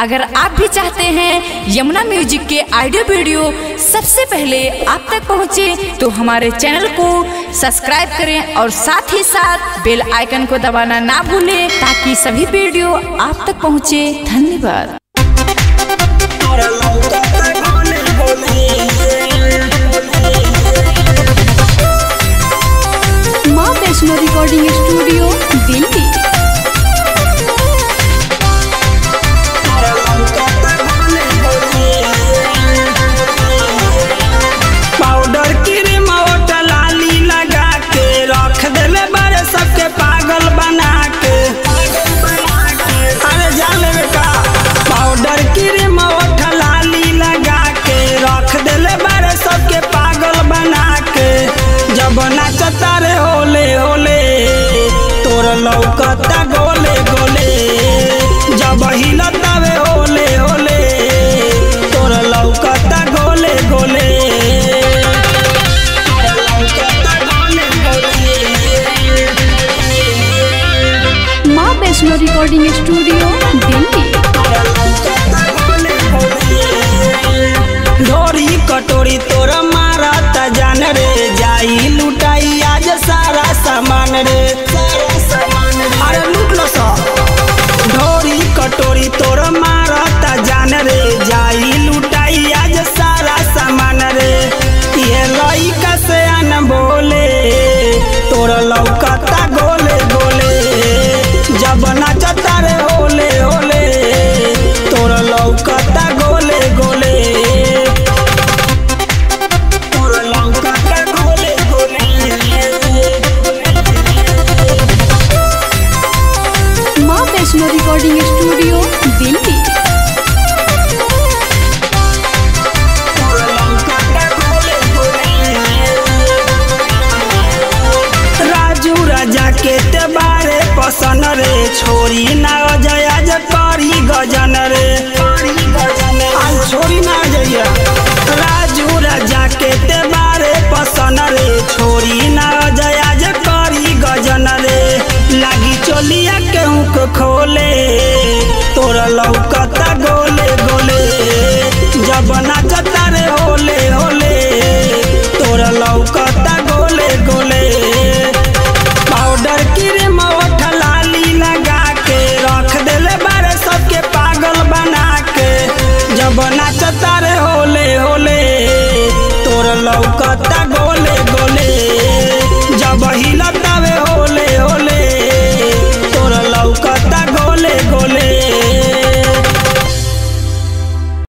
अगर आप भी चाहते हैं यमुना म्यूज़िक के आइडियो वीडियो सबसे पहले आप तक पहुँचे, तो हमारे चैनल को सब्सक्राइब करें और साथ ही साथ बेल आइकन को दबाना ना भूलें ताकि सभी वीडियो आप तक पहुँचे। धन्यवाद। Recording studio Delhi. ढोरी कटोरी तोर मारत जान रे, जाई लुटाई आज सारा सामान रे। तोर लौकता बारे पसन रे, छोरी ना जया करी गजन रे। छोरी ना जया। राजू राजा के ते बारे पसन रे, छोरी ना जया करी गजन रे। लागी चोलिया के उक खोले, तोरा लौकत गोले गोले।